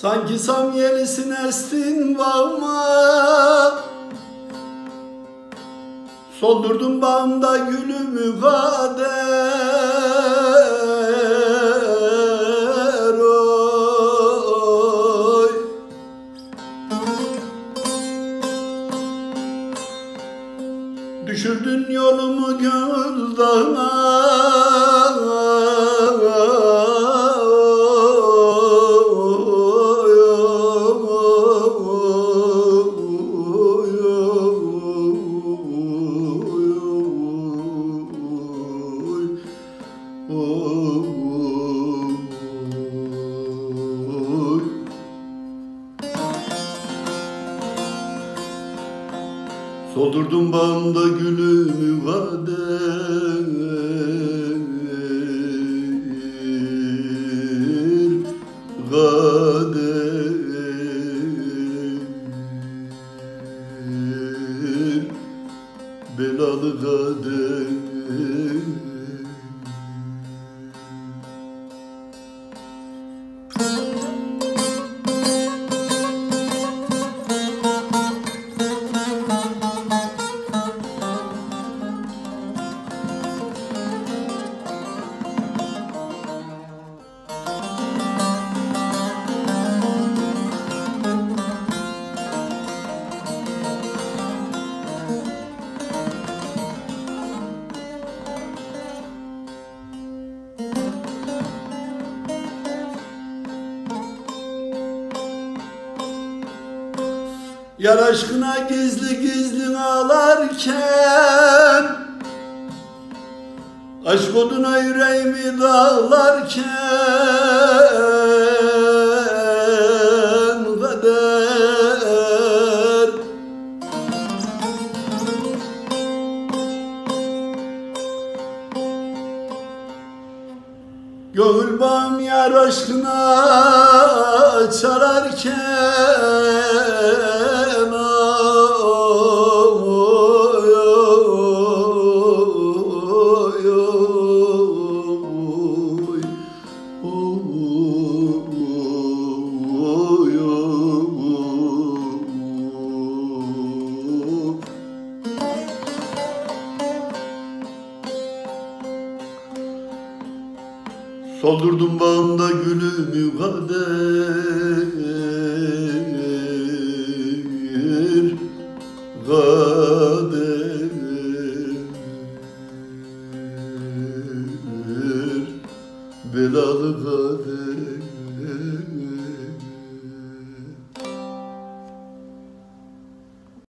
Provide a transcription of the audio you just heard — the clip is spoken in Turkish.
Sanki samyelisin estin bağıma. Soldurdum bağımda gülümü kader oy. Düşürdün yolumu gönül dağına Soldurdum bağımda gülümü kader Yar aşkına gizli gizli ağlarken Aşk oduna yüreğimi dağlarken Kader Gönül bağım yar aşkına çalarken Soldurdum bağımda gülümü kader Kader Belalı kader